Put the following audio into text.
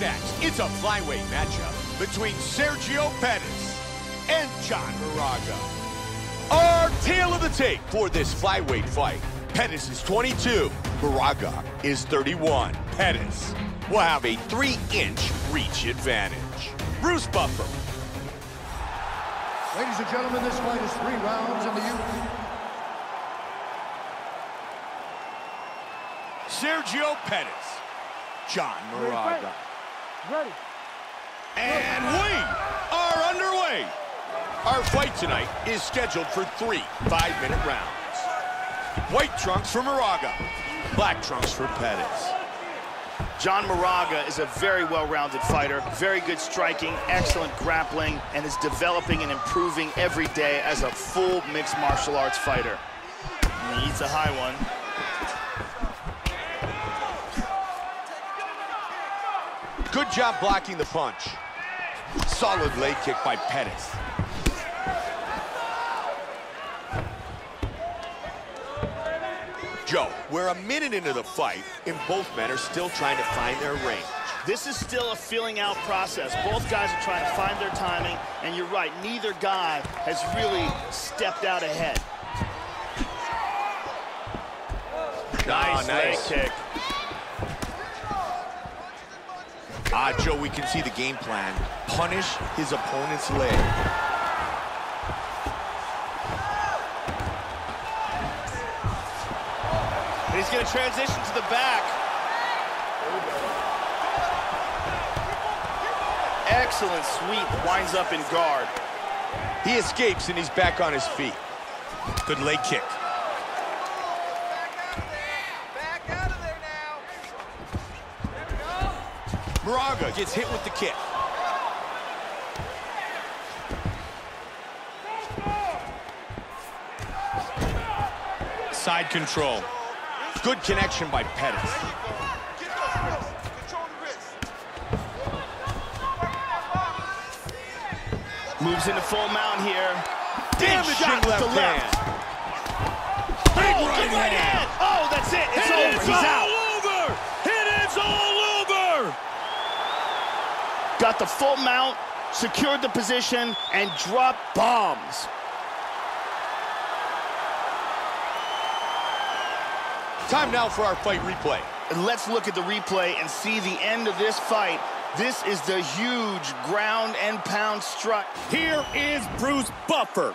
next, it's a flyweight matchup between Sergio Pettis and John Moraga. Our tale of the tape for this flyweight fight. Pettis is 22, Moraga is 31. Pettis will have a three-inch reach advantage. Bruce Buffer. Ladies and gentlemen, this fight is three rounds in the U. Sergio Pettis, John Moraga. Ready. And we are underway. Our fight tonight is scheduled for three five-minute rounds. White trunks for Moraga, black trunks for Pettis. John Moraga is a very well-rounded fighter, very good striking, excellent grappling, and is developing and improving every day as a full mixed martial arts fighter. He eats a high one. Good job blocking the punch. Solid leg kick by Pettis. Joe, we're a minute into the fight, and both men are still trying to find their range. This is still a feeling out process. Both guys are trying to find their timing, and you're right, neither guy has really stepped out ahead. Nice, Oh, nice. leg kick. Ah, Joe, we can see the game plan. Punish his opponent's leg. And he's going to transition to the back. Excellent sweep, winds up in guard. He escapes, and he's back on his feet. Good leg kick. Moraga gets hit with the kick. Side control. Good connection by Pettis. Moves into full mount here. Damaging shot left the left. Oh, Big oh, right good right hand. hand. Oh, that's it. It's It over. He's out. over. It is all over. Got the full mount, secured the position, and dropped bombs. Time now for our fight replay. And let's look at the replay and see the end of this fight. This is the huge ground and pound strike. Here is Bruce Buffer.